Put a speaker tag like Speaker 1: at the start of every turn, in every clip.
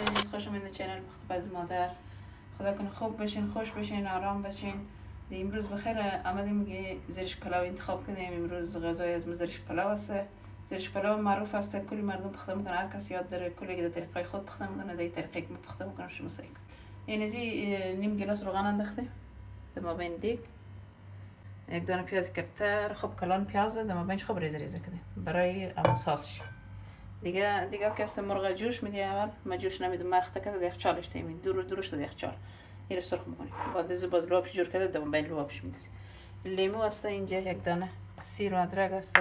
Speaker 1: عزیز خوش آمدید channel پخت مادر. خدا کنه خوب بشین خوش بشین آرام بشین. امروز بخیر آمدیم میگه زرشک پلاو انتخاب کنیم. امروز غذای از زرشک پلاو است. زرشک پلاو معروف است. کلی مردم پخته میکنه هر کس یاد داره کلی که طریقه خود پخته میکنه در طریقه که پخته میکنه شما سعی این ازی نیم گلاس روغن انداخته. در ما بین دیگ. یک دانه پیاز کتر خب کلان پیاز در ما بینش خب ریزه ریزه کردیم برای اما ساسش دیگه دیگه کس مرغ جوش میدی اول ما جوش نمیدم. مخته کرده دیگه تیمی دور دورش دیگه چال. این سرخ می‌کنی. بعد از باز لوابش جور کرده دم بین لوابش میدی لیمو است اینجا یک دانه. سیر و ادرک است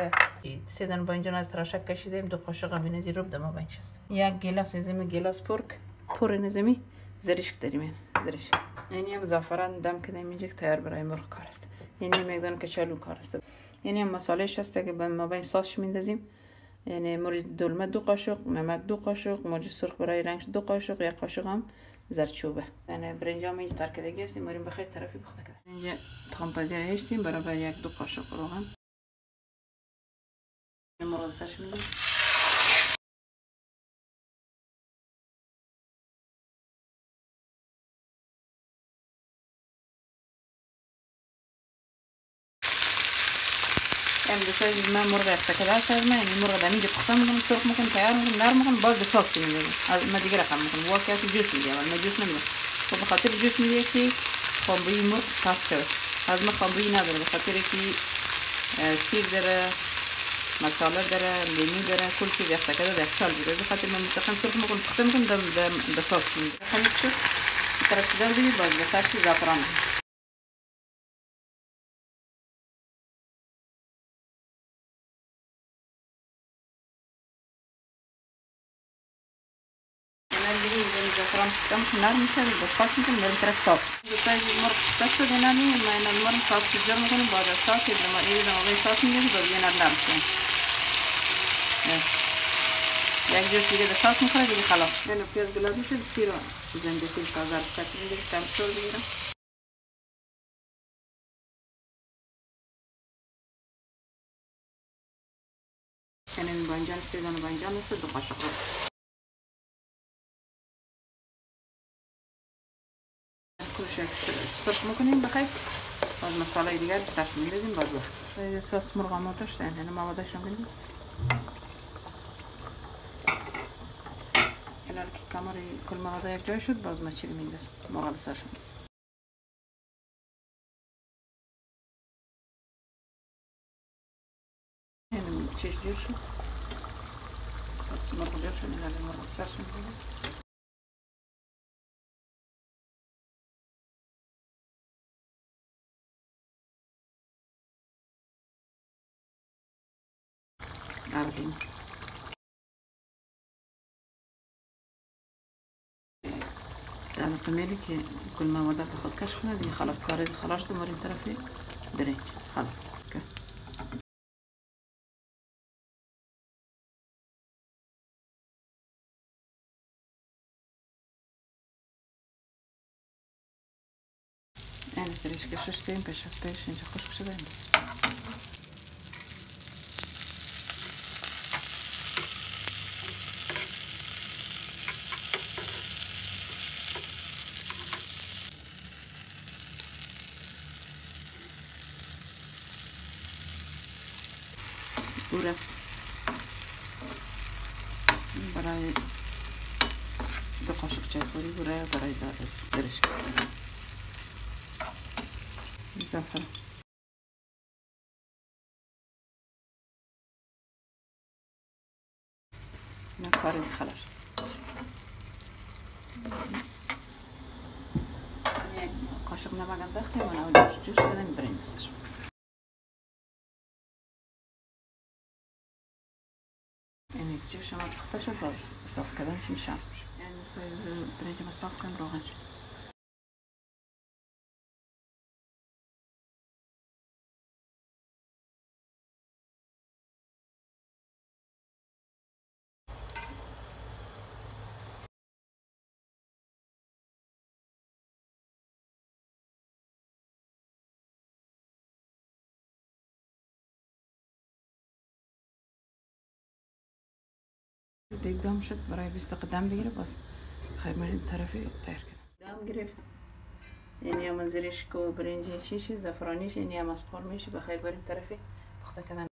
Speaker 1: سه دانه با اینجا از تراشک کشیدیم. دو قاشق هم نزی روب دم بینش است یک گلاس نزمی گلاس پرک. پر نزمی زریش داریم زریش یعنی هم زعفران دم کردیم اینجا تیار برای مرغ کار است یعنی یک دانه کچالو کار است یعنی هم مساله است که ما بین میندازیم. یعنی مرچ دلمه دو قاشق نمک دو قاشق مرچ سرخ برای رنگش دو قاشق یک قاشق هم زرچوبه یعنی برنجام اینجا ترکدگی هستیم مریم بخیر طرفی بخته کرده اینجا تخم پزیر هشتیم برای یک دو قاشق روغن مرغ سرش میدیم ام بساج ما مرغ افتکده است از من یعنی مرغ دمی که پخته می‌کنم سرخ می‌کنم تیار می‌کنم نرم می‌کنم باز به ساس میدیم از ما می‌کنم وا کسی جوش میده اول ما جوش نمیده خب به خاطر جوش میده که خامبوی مرغ شد از ما خامبوی نداره به خاطر که سیر داره مساله داره لیمو داره کل چیز افتکده در سال بیره به خاطر من مستقیم سرخ می‌کنم پخته می‌کنم به ساس میدیم خمیز شد طرف چیزار دیگه باز به سرش زعفران. زعفران نرم میشه با خاص می‌کنیم بریم طرف صاف بسای مرغ دست دینانی ما این المرغ صاف جر می‌کنیم بعد از صاف لما ایری لما بای صاف میگیم بعد یه نرم کنیم یک جور دیگه در صاف می‌کنه دیگه خلاص بینو پیاز گلابی شد سیر و زنده سیر کازار کتیم دیگه کم شور بگیرم کنیم بانجان سیدان بانجان است سرخ می‌کنیم بخیر. باز مساله دیگر سرش میدیم باز بخیر ساس مرغ آماده شده یعنی آماده شده میدیم کنار که کمر کل مواد یک جای شد باز مچیری میندازم مرغ سرش میدیم اینم چش جور شد؟ ساس مرغ جور شد این مرغ سرش میدیم الأرضي القمالي كل ما وضعت اخد كشفنا دي خلاص قارد خلاص مرين طرفي دريت. خلاص Ene, er is een kussensteempje, een kussensteempje. بوره برای دو قاشق چای خوری بوره برای درش زعفران اینا کار خلاص قاشق نمک انداختیم و اول جوش کردیم بریم سر باز صاف كده مش مش عارف يعني بريد ما صاف كان دام شد برای بیست قدم بگیره باز خیلی من این طرفی تر کردم دام گرفت. یعنی هم زیرش و برنجی چیشی زفرانیش یعنی هم از میشه بخیر بریم طرفی. پخته کردن.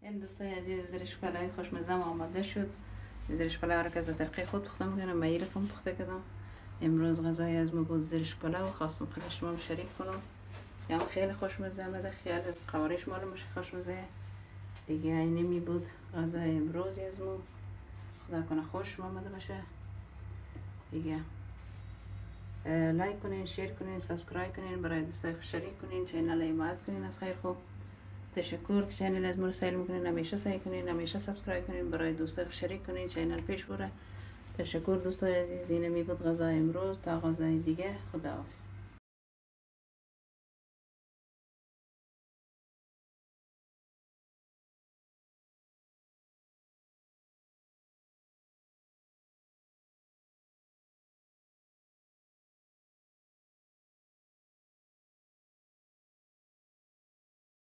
Speaker 1: این دوستای عزیز زرش پلای خوشمزه آماده شد. زرش پلای را که از درقی خود پخته می‌کنم من رقم پخته کردم. امروز غذای از ما بود زرشک پلاو و خواستم خیلی شما شریک کنم. یا خیلی خوشمزه آمده خیلی از قوارش مال خوش خوشمزه دیگه اینی می بود غذای امروزی از ما. خدا کنه خوش آمده باشه. دیگه. like کنین share کنین subscribe کنین برای دوستای شریک کنین channel حمایت کنین از خیر خوب. تشکر که channel از ما سیل می‌کنین همیشه سعی کنین همیشه subscribe کنین برای دوستای شریک کنین channel پیش بره. تشکر دوستای عزیز اینه می بود غذای امروز تا غذای دیگه. خدا حافظ